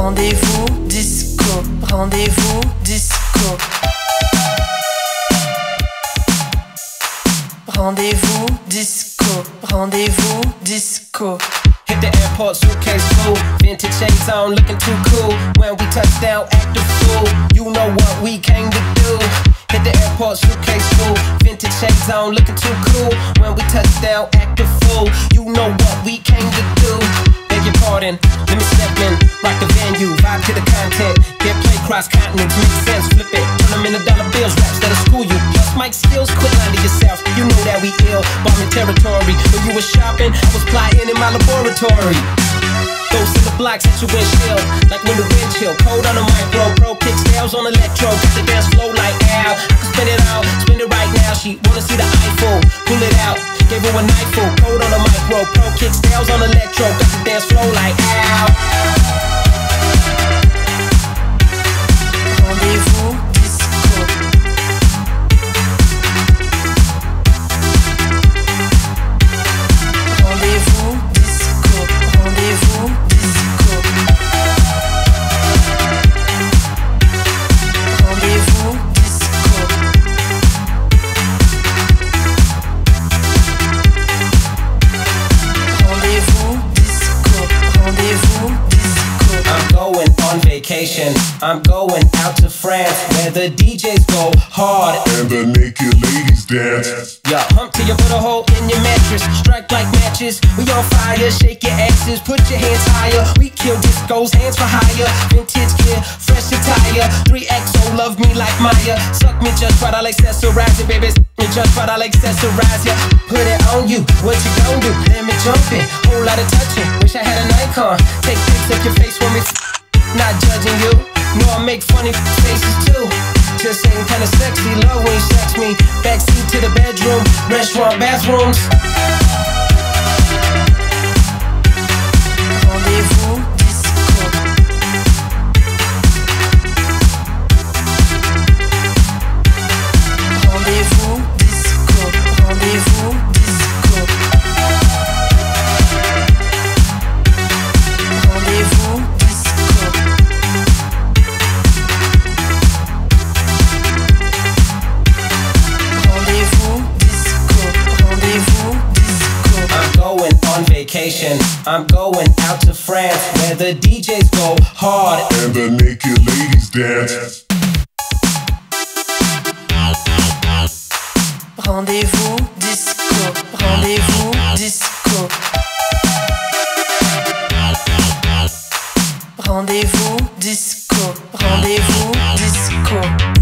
rendez-vous disco, rendez-vous disco. Rendez-vous disco, rendez-vous disco. Hit the airport, suitcase full. Vintage shades on, looking too cool. When we touch down, act a fool. You know what we came to do. Hit the airport, suitcase full. Vintage shades on, looking too cool. When we touch down, act a fool. Cross continents, make sense. Flip it, turn them into dollar bills. Raps that'll school you. Plus mic skills, quit lying to yourself. You know that we ill, bombing territory. When you were shopping, I was plotting in my laboratory. Ghosts in the blocks that you in chill, like when the wind chill. Cold on the micro, pro kick scales on electro. Got the dance flow like can spin it out, spin it right now. She wanna see the iPhone, pull it out. Gave her a knife full, cold on the micro, pro kick scales on electro. Got the dance flow like Al. Vacation. I'm going out to France where the DJs go hard. and the naked ladies dance. Yeah, hump till you put a hole in your mattress. Strike like matches. We on fire. Shake your asses. Put your hands higher. We kill discos. Hands for hire. Vintage gear. Fresh attire. 3XO. Love me like Maya. Suck me just right. I'll accessorize it, baby. Me just right. I'll accessorize ya. Put it on you. What you gon' do? Let me jump in. Whole lot of touching. Wish I had a Nikon. Take pics of your face when we. Not judging you. No, I make funny faces too. Just ain't kinda sexy. Love when you sex me. Backseat to the bedroom. Restaurant bathrooms. On vacation. I'm going out to France where the DJs go hard. And the naked ladies dance. Rendez-vous disco. Rendez-vous disco. Rendez-vous disco. Rendez-vous disco.